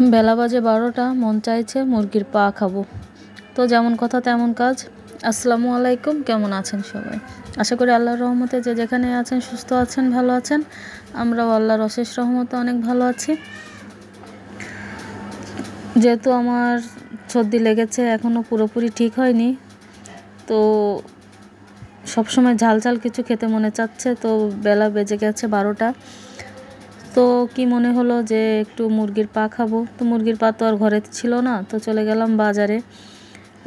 বেলা বাজে বারোটা, মন চাইছে মুরগির পা খাব। তো যেমন কথা তেমন কাজ। আসসালামু আলাইকুম, কেমন আছেন সবাই? আশা করি আল্লাহর রহমতে যে যেখানে আছেন, সুস্থ আছেন, ভালো আছেন। আমরাও আল্লাহর অশেষ রহমতে অনেক ভালো আছি। যেহেতু আমার সর্দি লেগেছে এখনও পুরোপুরি ঠিক হয়নি। তো সবসময় ঝাল ঝাল কিছু খেতে মনে চাচ্ছে। তো বেলা বেজে গেছে বারোটা। তো কি মনে হলো যে একটু মুরগির পা খাব? তো মুরগির পা তো আর ঘরে ছিল না, তো চলে গেলাম বাজারে।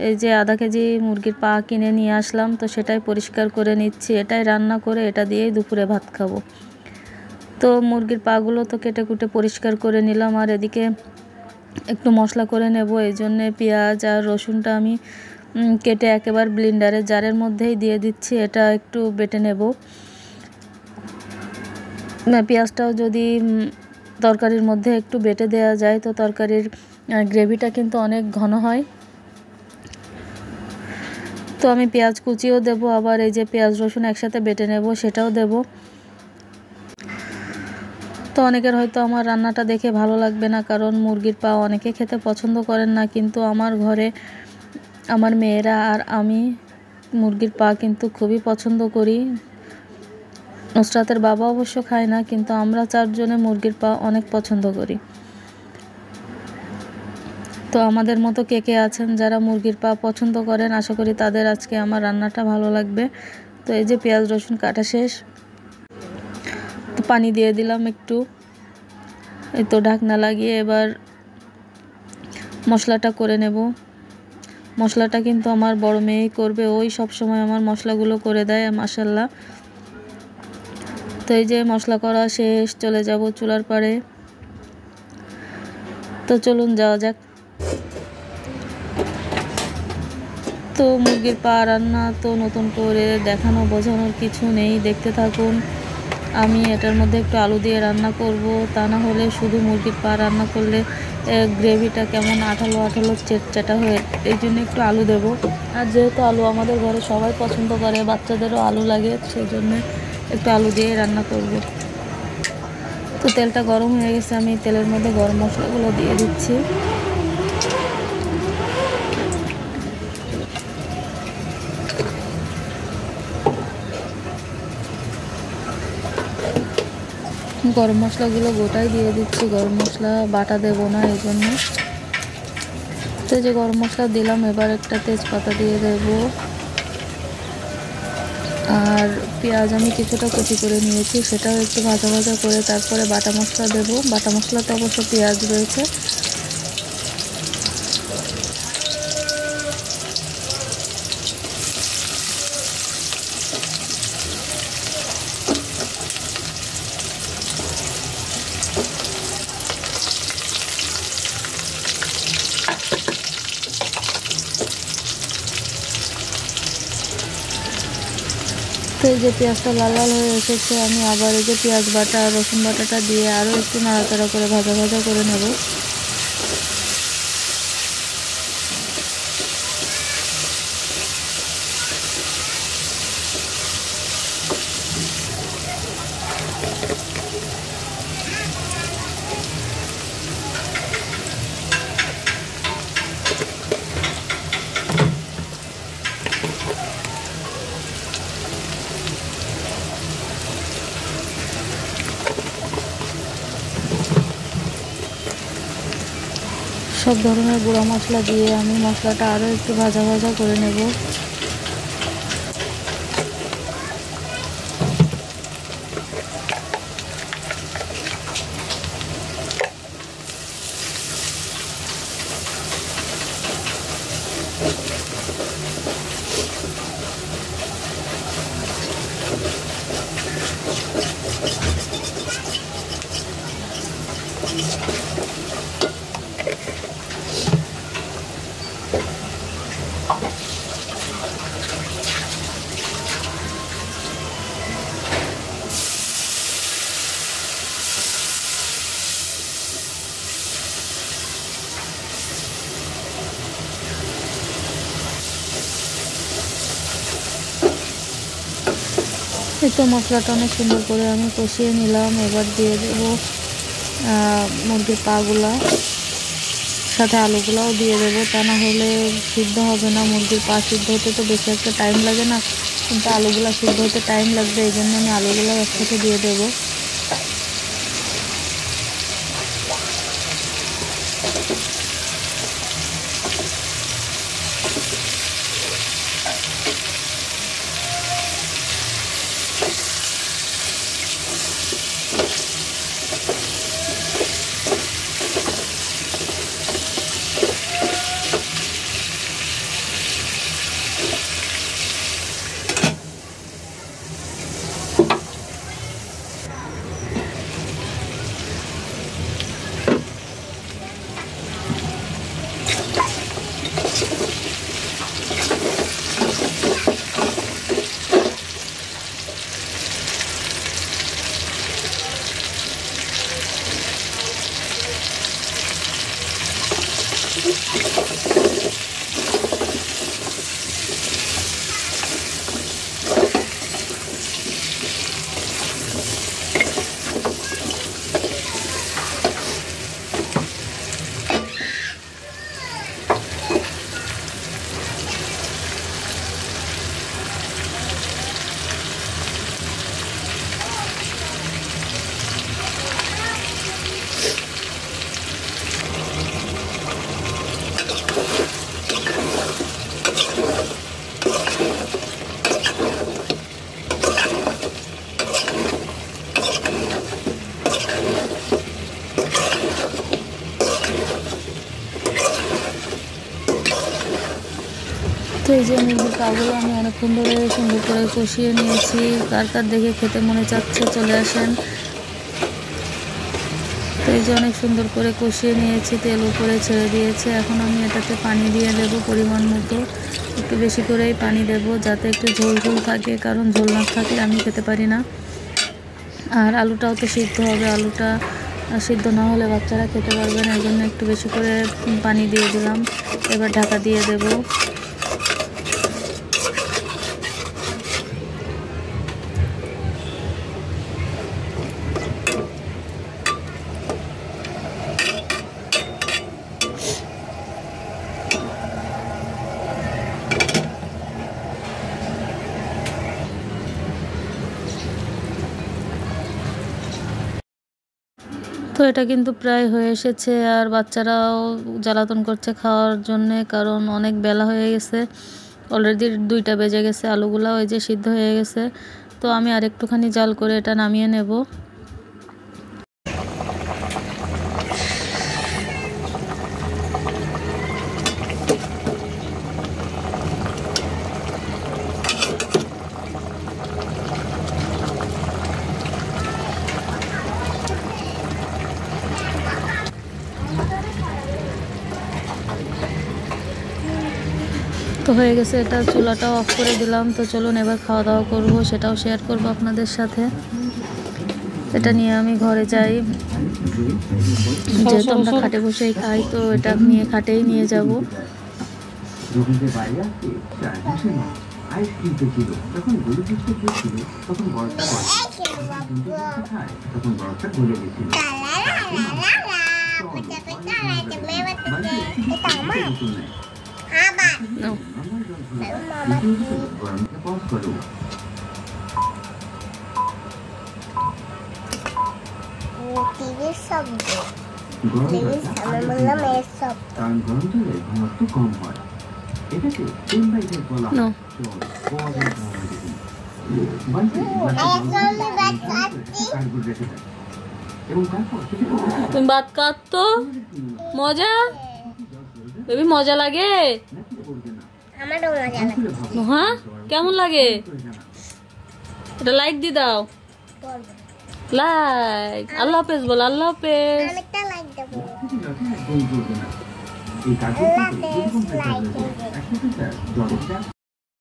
এই যে আধা কেজি মুরগির পা কিনে নিয়ে আসলাম, তো সেটাই পরিষ্কার করে নিচ্ছি, এটাই রান্না করে এটা দিয়েই দুপুরে ভাত খাব। তো মুরগির পাগুলো তো কেটে কুটে পরিষ্কার করে নিলাম, আর এদিকে একটু মশলা করে নেব, এই জন্যে পেঁয়াজ আর রসুনটা আমি কেটে একেবারে ব্লিন্ডারে জারের মধ্যেই দিয়ে দিচ্ছি, এটা একটু বেটে নেব। পেঁয়াজটাও যদি তরকারির মধ্যে একটু বেটে দেওয়া যায়, তো তরকারির গ্রেভিটা কিন্তু অনেক ঘন হয়। তো আমি পেঁয়াজ কুচিও দেব, আবার এই যে পেঁয়াজ রসুন একসাথে বেটে নেব, সেটাও দেব। তো অনেকের হয়তো আমার রান্নাটা দেখে ভালো লাগবে না, কারণ মুরগির পা অনেকে খেতে পছন্দ করেন না, কিন্তু আমার ঘরে আমার মেয়েরা আর আমি মুরগির পা কিন্তু খুবই পছন্দ করি। নুসরাতের বাবা অবশ্য খায় না, কিন্তু আমরা চারজনে মুরগির পা অনেক পছন্দ করি। তো আমাদের মতো কে কে আছেন যারা মুরগির পা পছন্দ করেন, আশা করি তাদের আজকে আমার রান্নাটা ভালো লাগবে। তো এই যে পেঁয়াজ, রসুন কাটা শেষ। তো পানি দিয়ে দিলাম একটু। এই তো ঢাকনা লাগিয়ে এবার মশলাটা করে নেব। মশলাটা কিন্তু আমার বড় মেয়েই করবে, ওই সব সময় আমার মশলাগুলো করে দেয় মাসাল্লাহ তো এই যে মশলা করা শেষ, চলে যাব চুলার পাড়ে। তো চলুন যাওয়া যাক। তো মুরগির পা রান্না তো নতুন করে দেখানো, বোঝানোর কিছু নেই, দেখতে থাকুন। আমি এটার মধ্যে একটু আলু দিয়ে রান্না করব, তা না হলে শুধু মুরগির পা রান্না করলে গ্রেভিটা কেমন আঠালো আঠালো চেটচাটা হয়ে, এই জন্য একটু আলু দেব। আর যেহেতু আলু আমাদের ঘরে সবাই পছন্দ করে, বাচ্চাদেরও আলু লাগে, সেই জন্যে একটু আলু দিয়ে রান্না করব। তো তেলটা গরম হয়ে গেছে, আমি তেলের মধ্যে গরম মশলাগুলো দিয়ে দিচ্ছি। গরম মশলাগুলো গোটাই দিয়ে দিচ্ছি, গরম মশলা, বাটা দেব না এই জন্য। তো যে গরম মশলা দিলাম, এবার একটা তেজপাতা দিয়ে দেব। আর পেঁয়াজ আমি কিছুটা কুচি করে নিয়েছি, সেটাও একটু ভাজা ভাজা করে তারপরে বাটা মশলা দেবো। বাটা মশলাতে অবশ্য পেঁয়াজ রয়েছে। তো এই যে পেঁয়াজটা লাল লাল হয়ে এসেছে, আমি আবার এই যে পেঁয়াজ বাটা, রসুন বাটাটা দিয়ে আরও একটু নাড়াচাড়া করে ভাজা ভাজা করে নেব। সব ধরনের গুঁড়া মশলা দিয়ে আমি মশলাটা আরও একটু ভাজা ভাজা করে নেব। এই তো মশলাটা অনেক সুন্দর করে আমি কষিয়ে নিলাম। এবার দিয়ে দেব মুরগির পাগুলা। সাথে আলুগুলোও দিয়ে দেবো। তা না হলে সিদ্ধ হবে না, মুরগির পা সিদ্ধ হতে তো বেশি একটা টাইম লাগে না। কিন্তু আলুগুলো সিদ্ধ হতে টাইম লাগবে, এই জন্য আমি আলুগুলো একসাথে দিয়ে দেবো। এই যে মুরগির পাগুলো আমি অনেকক্ষণ ধরে সুন্দর করে কষিয়ে নিয়েছি। কার কার দেখে খেতে মনে চাচ্ছে চলে আসেন। তো এই যে অনেক সুন্দর করে কষিয়ে নিয়েছি, তেল উপরে ছেড়ে দিয়েছে। এখন আমি এটাতে পানি দিয়ে দেবো পরিমাণ মতো। একটু বেশি করেই পানি দেব যাতে একটু ঝোল ঝোল থাকে, কারণ ঝোল না থাকলে আমি খেতে পারি না। আর আলুটাও তো সিদ্ধ হবে, আলুটা সিদ্ধ না হলে বাচ্চারা খেতে পারবে না এই জন্য একটু বেশি করে পানি দিয়ে দিলাম। এবার ঢাকা দিয়ে দেবো। এটা কিন্তু প্রায় হয়ে এসেছে আর বাচ্চারাও জ্বালাতন করছে খাওয়ার জন্যে, কারণ অনেক বেলা হয়ে গেছে। অলরেডি দুইটা বেজে গেছে আলুগুলা ওই যে সিদ্ধ হয়ে গেছে। তো আমি আর একটুখানি জাল করে এটা নামিয়ে নেব। তো হয়ে গেছে, এটা চুলাটাও অফ করে দিলাম। তো চলুন এবার খাওয়া দাওয়া করব, সেটাও শেয়ার করব আপনাদের সাথে। এটা নিয়ে আমি ঘরে যাই। যেহেতু আমরা খাটে বসেই খাই, তো এটা নিয়ে খাটেই নিয়ে যাব। তখন বড়টা বলে খায় তখন বড়টা গলে গেছিল নাও। গরমকে পজ করো টিভির শব্দ গরম টিভির জলটা আমি আগে বললাম থেকে এর শব্দ কারণ গরম জলে ঘনত্ব কম হয় এটাকে টেন বাই টেন বলা No. হয় জল পজের ধারণা বালতি আমি ভাত খাচ্ছি। কার্বন রেখে দেয় এবং তারপর সেটাকে তুমি ভাত কাট তো মজা বেবি মজা লাগে? হ্যাঁ কেমন লাগে? এটা লাইক দি দাও। লাইক আল্লাহ হাফেজ বল আল্লাহ হাফেজ। আল্লাহ হাফেজ, লাইক